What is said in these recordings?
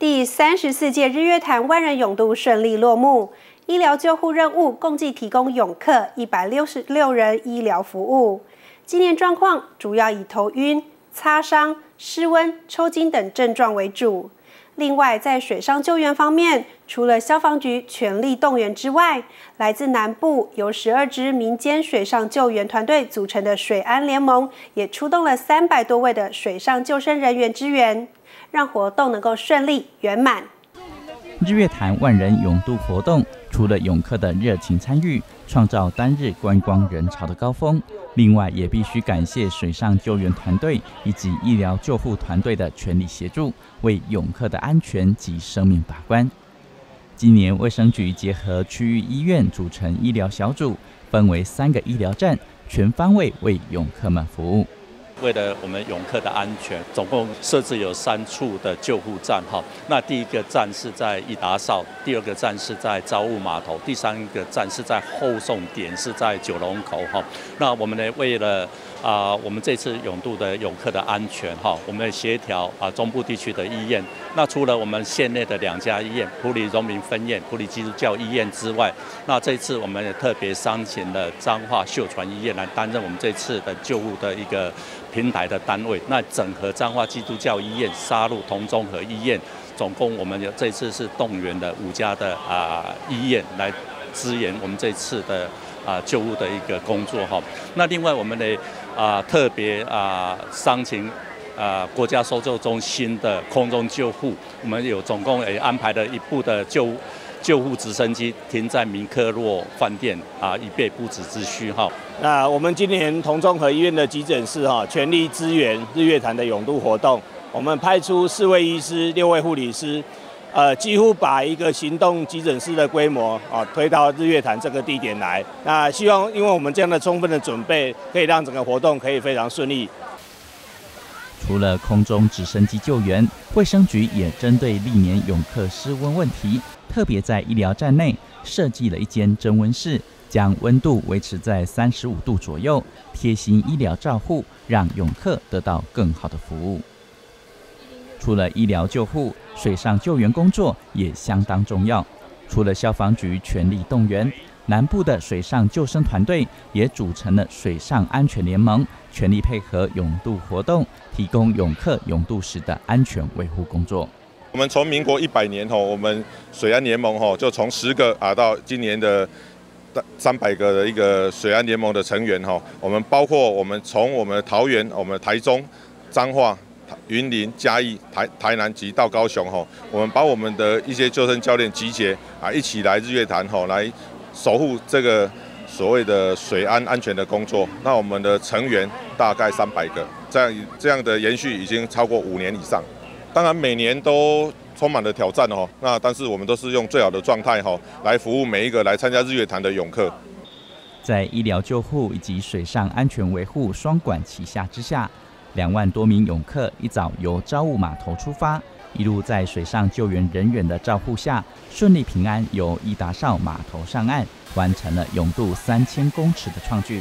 第三十四届日月潭万人泳渡顺利落幕，医疗救护任务共计提供泳客一百六十六人医疗服务。今年状况主要以头晕、擦伤、失温、抽筋等症状为主。另外，在水上救援方面，除了消防局全力动员之外，来自南部由十二支民间水上救援团队组成的水安联盟，也出动了三百多位的水上救生人员支援。让活动能够顺利圆满。日月潭万人泳渡活动，除了泳客的热情参与，创造单日观光人潮的高峰，另外也必须感谢水上救援团队以及医疗救护团队的全力协助，为泳客的安全及生命把关。今年卫生局结合区域医院组成医疗小组，分为三个医疗站，全方位为泳客们服务。为了我们泳客的安全，总共设置有三处的救护站哈。那第一个站是在义达哨，第二个站是在招务码头，第三个站是在后送点，是在九龙口哈。那我们呢，为了啊，我们这次永渡的泳客的安全哈，我们协调啊中部地区的医院。那除了我们县内的两家医院，普里荣民分院、普里基督教医院之外，那这次我们也特别商请了彰化秀传医院来担任我们这次的救护的一个。平台的单位，那整合彰化基督教医院、沙鹿同综合医院，总共我们有这次是动员的五家的啊医院来支援我们这次的啊救护的一个工作哈。那另外我们的啊特别啊伤情啊国家搜救中心的空中救护，我们有总共也安排了一部的救护。救护直升机停在明克洛饭店啊，以备不时之需哈。那我们今年同中和医院的急诊室哈，全力支援日月潭的永渡活动。我们派出四位医师、六位护理师，呃，几乎把一个行动急诊室的规模啊推到日月潭这个地点来。那希望，因为我们这样的充分的准备，可以让整个活动可以非常顺利。除了空中直升机救援，卫生局也针对历年泳客失温问题。特别在医疗站内设计了一间增温室，将温度维持在三十五度左右，贴心医疗照护，让泳客得到更好的服务。除了医疗救护，水上救援工作也相当重要。除了消防局全力动员，南部的水上救生团队也组成了水上安全联盟，全力配合泳渡活动，提供泳客泳渡时的安全维护工作。我们从民国一百年吼，我们水安联盟吼就从十个啊到今年的三百个的一个水安联盟的成员吼，我们包括我们从我们桃园、我们台中、彰化、云林、嘉义、台台南及到高雄吼，我们把我们的一些救生教练集结啊，一起来日月潭吼来守护这个所谓的水安安全的工作。那我们的成员大概三百个，这样这样的延续已经超过五年以上。当然，每年都充满了挑战哦。那但是我们都是用最好的状态哈，来服务每一个来参加日月潭的泳客。在医疗救护以及水上安全维护双管齐下之下，两万多名泳客一早由朝雾码头出发，一路在水上救援人员的照护下，顺利平安由伊达少码头上岸，完成了泳渡三千公尺的创举。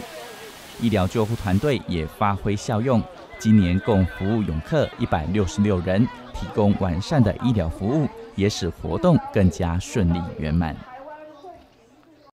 医疗救护团队也发挥效用。今年共服务泳客一百六十六人，提供完善的医疗服务，也使活动更加顺利圆满。